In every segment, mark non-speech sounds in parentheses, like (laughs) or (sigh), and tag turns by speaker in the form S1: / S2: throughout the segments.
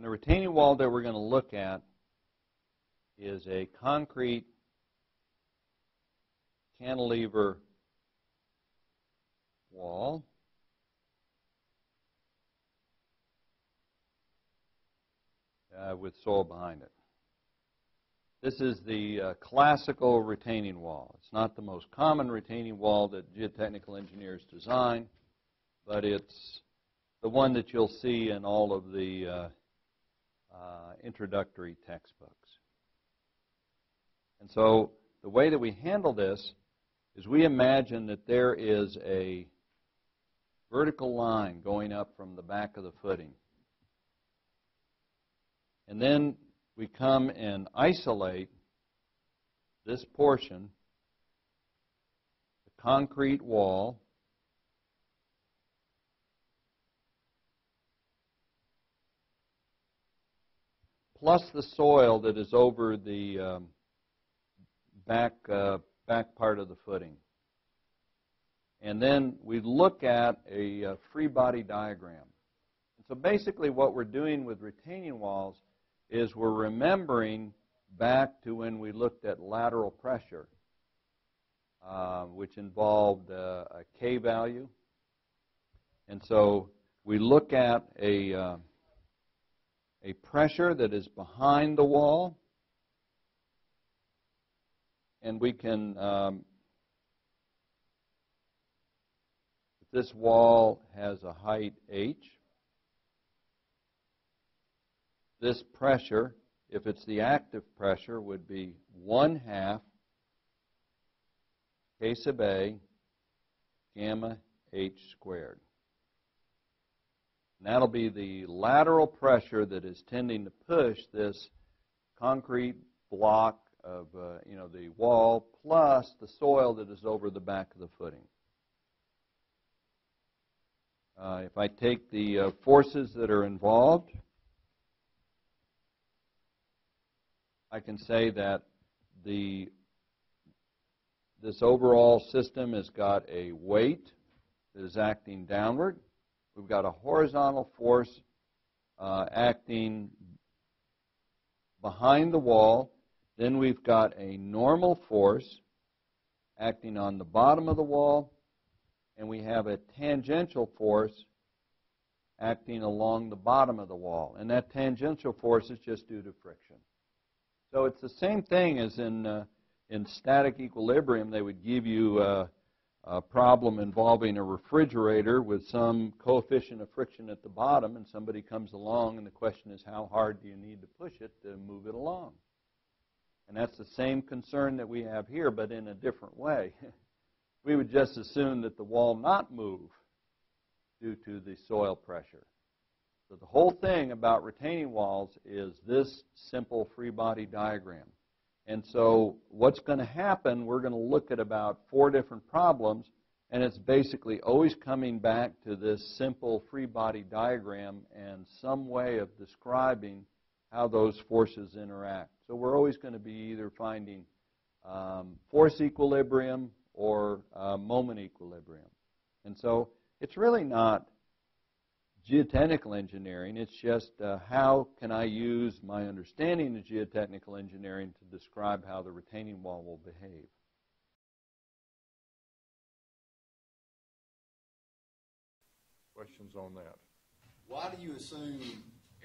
S1: And the retaining wall that we're going to look at is a concrete cantilever wall. Uh, with soil behind it. This is the uh, classical retaining wall. It's not the most common retaining wall that geotechnical engineers design, but it's the one that you'll see in all of the uh, uh, introductory textbooks. And so the way that we handle this is we imagine that there is a vertical line going up from the back of the footing. And then we come and isolate this portion, the concrete wall, plus the soil that is over the um, back, uh, back part of the footing. And then we look at a, a free body diagram. And so basically what we're doing with retaining walls is we're remembering back to when we looked at lateral pressure, uh, which involved uh, a K value. And so we look at a, uh, a pressure that is behind the wall, and we can, um, this wall has a height h, this pressure, if it's the active pressure, would be 1 half K sub A gamma H squared. And that'll be the lateral pressure that is tending to push this concrete block of, uh, you know, the wall plus the soil that is over the back of the footing. Uh, if I take the uh, forces that are involved, I can say that the this overall system has got a weight that is acting downward. We've got a horizontal force uh, acting behind the wall. Then we've got a normal force acting on the bottom of the wall. And we have a tangential force acting along the bottom of the wall. And that tangential force is just due to friction. So it's the same thing as in, uh, in static equilibrium. They would give you uh, a problem involving a refrigerator with some coefficient of friction at the bottom, and somebody comes along, and the question is, how hard do you need to push it to move it along? And that's the same concern that we have here, but in a different way. (laughs) we would just assume that the wall not move due to the soil pressure. So the whole thing about retaining walls is this simple free body diagram. And so what's going to happen, we're going to look at about four different problems, and it's basically always coming back to this simple free body diagram and some way of describing how those forces interact. So we're always going to be either finding um, force equilibrium or uh, moment equilibrium. And so it's really not geotechnical engineering. It's just uh, how can I use my understanding of geotechnical engineering to describe how the retaining wall will behave.
S2: Questions on that?
S3: Why do you assume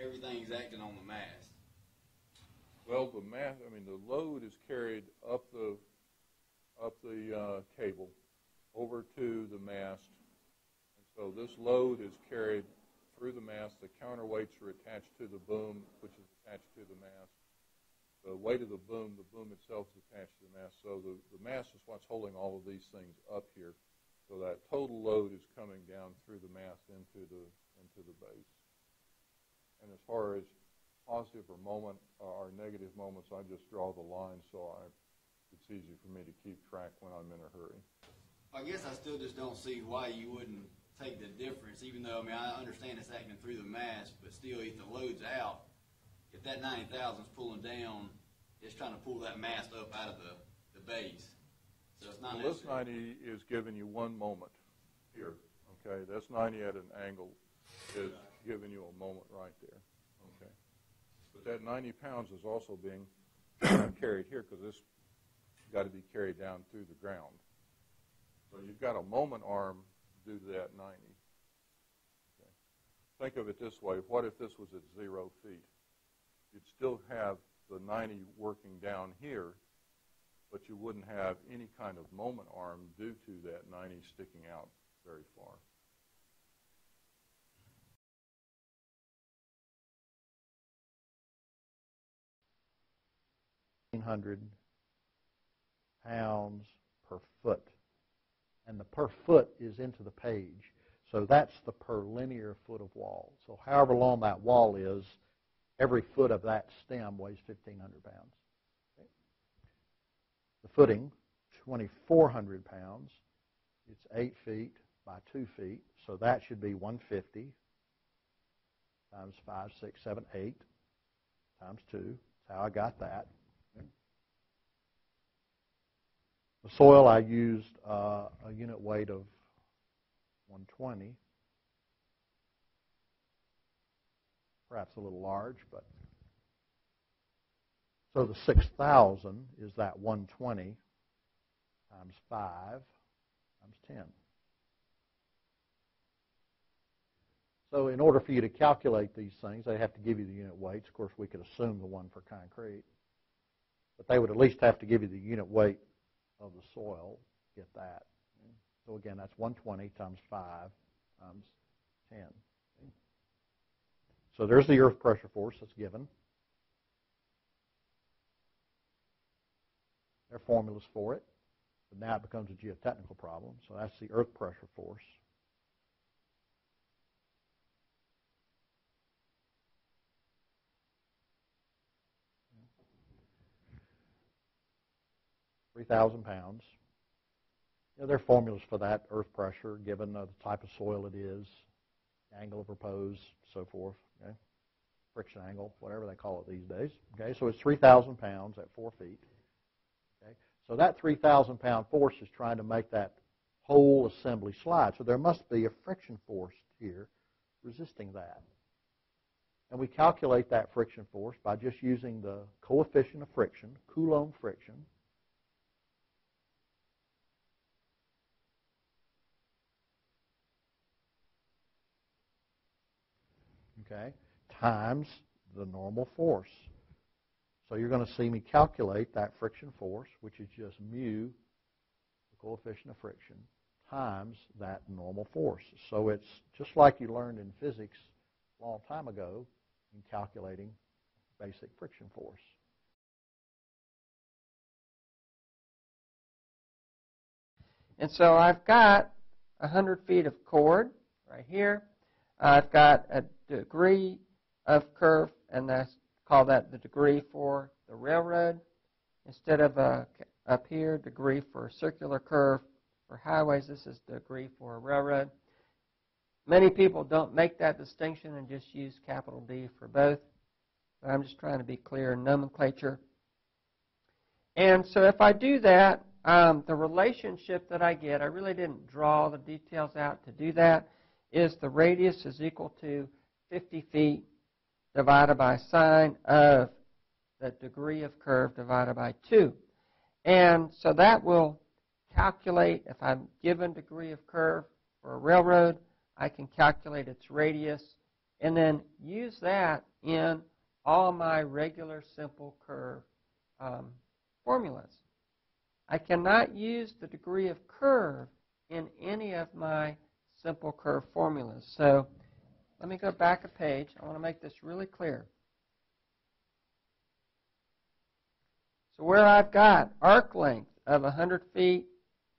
S3: everything's acting on the mast?
S2: Well, the mass, I mean, the load is carried up the up the uh, cable over to the mast, and so this load is carried through the mast. The counterweights are attached to the boom, which is attached to the mast. The weight of the boom, the boom itself is attached to the mast. So the, the mast is what's holding all of these things up here. So that total load is coming down through the mast into the into the base. And as far as positive or moment uh, or negative moments, I just draw the line so I, it's easy for me to keep track when I'm in a hurry.
S3: I guess I still just don't see why you wouldn't take the difference, even though, I mean, I understand it's acting through the mass, but still, if the load's out, if that 90,000 is pulling down, it's trying to pull that mass up out of the, the base. So it's not
S2: well, this 90 is giving you one moment here. Okay, that's 90 at an angle is giving you a moment right there. Okay. But that 90 pounds is also being (coughs) carried here because this got to be carried down through the ground. So you've got a moment arm due to that 90. Think of it this way. What if this was at zero feet? You'd still have the 90 working down here, but you wouldn't have any kind of moment arm due to that 90 sticking out very far.
S4: hundred pounds per foot. And the per foot is into the page. So that's the per linear foot of wall. So however long that wall is, every foot of that stem weighs 1,500 pounds. Okay. The footing, 2,400 pounds. It's 8 feet by 2 feet. So that should be 150 times 5, 6, 7, 8 times 2. That's how I got that. The soil, I used uh, a unit weight of 120. Perhaps a little large, but. So the 6,000 is that 120 times 5 times 10. So in order for you to calculate these things, they have to give you the unit weights. Of course, we could assume the one for concrete. But they would at least have to give you the unit weight of the soil, get that. So again, that's 120 times 5 times 10. So there's the earth pressure force that's given. There are formulas for it, but now it becomes a geotechnical problem. So that's the earth pressure force. Three thousand pounds. Know, there are formulas for that earth pressure, given the type of soil it is, angle of repose, so forth. Okay? Friction angle, whatever they call it these days. Okay, so it's 3,000 pounds at four feet. Okay, so that 3,000 pound force is trying to make that whole assembly slide. So there must be a friction force here resisting that. And we calculate that friction force by just using the coefficient of friction, Coulomb friction, okay, times the normal force. So you're going to see me calculate that friction force, which is just mu, the coefficient of friction, times that normal force. So it's just like you learned in physics a long time ago in calculating basic friction force.
S5: And so I've got 100 feet of chord right here. I've got a degree of curve, and I call that the degree for the railroad. Instead of a up here degree for a circular curve for highways, this is degree for a railroad. Many people don't make that distinction and just use capital D for both. But I'm just trying to be clear in nomenclature. And so if I do that, um, the relationship that I get, I really didn't draw the details out to do that, is the radius is equal to 50 feet divided by sine of the degree of curve divided by 2. And so that will calculate, if I'm given degree of curve for a railroad, I can calculate its radius and then use that in all my regular simple curve um, formulas. I cannot use the degree of curve in any of my simple curve formulas. So let me go back a page. I want to make this really clear. So where I've got arc length of 100 feet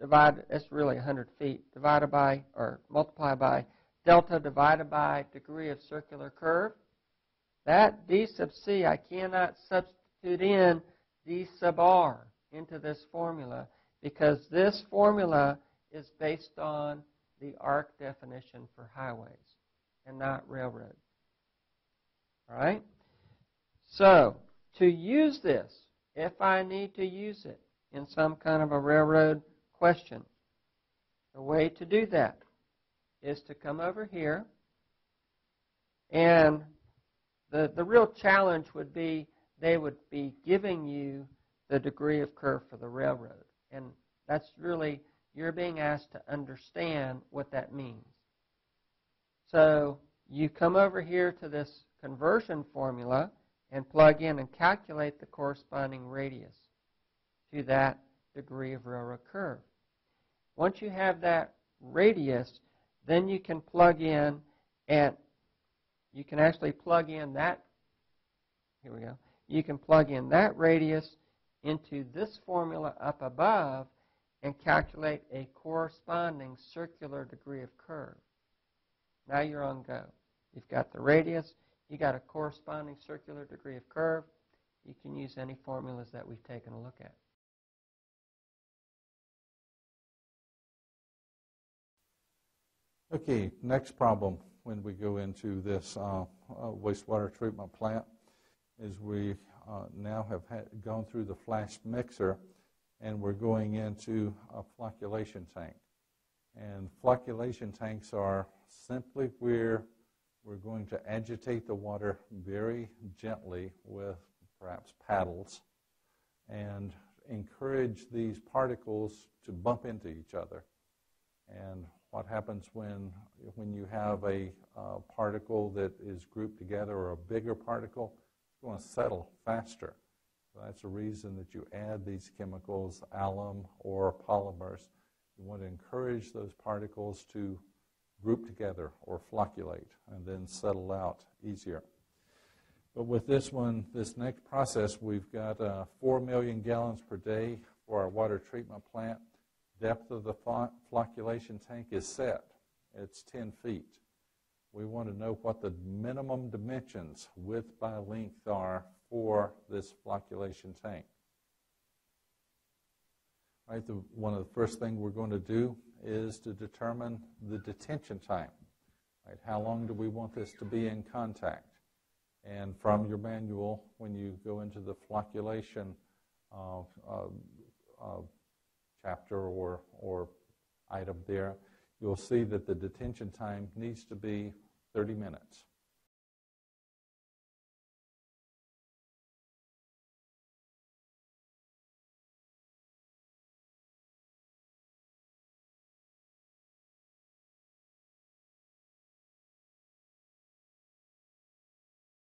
S5: divided, it's really 100 feet, divided by, or multiplied by delta divided by degree of circular curve, that d sub c, I cannot substitute in d sub r into this formula because this formula is based on the arc definition for highways and not railroad. All right? So, to use this, if I need to use it in some kind of a railroad question, the way to do that is to come over here and The, the real challenge would be they would be giving you the degree of curve for the railroad. And that's really, you're being asked to understand what that means. So you come over here to this conversion formula and plug in and calculate the corresponding radius to that degree of railroad curve. Once you have that radius, then you can plug in and you can actually plug in that, here we go, you can plug in that radius into this formula up above and calculate a corresponding circular degree of curve. Now you're on go. You've got the radius, you got a corresponding circular degree of curve. You can use any formulas that we've taken a look at.
S4: Okay, next problem when we go into this uh, uh, wastewater treatment plant is we uh, now have gone through the flash mixer and we're going into a flocculation tank. And flocculation tanks are simply where we're going to agitate the water very gently with perhaps paddles and encourage these particles to bump into each other. And what happens when, when you have a uh, particle that is grouped together or a bigger particle, it's going to settle faster. That's the reason that you add these chemicals, alum or polymers. You want to encourage those particles to group together or flocculate and then settle out easier. But with this one, this next process, we've got uh, 4 million gallons per day for our water treatment plant. Depth of the flocculation tank is set. It's 10 feet. We want to know what the minimum dimensions, width by length, are for this flocculation tank. Right, the, one of the first things we're going to do is to determine the detention time. Right, how long do we want this to be in contact? And from your manual, when you go into the flocculation uh, uh, uh, chapter or, or item there, you'll see that the detention time needs to be 30 minutes.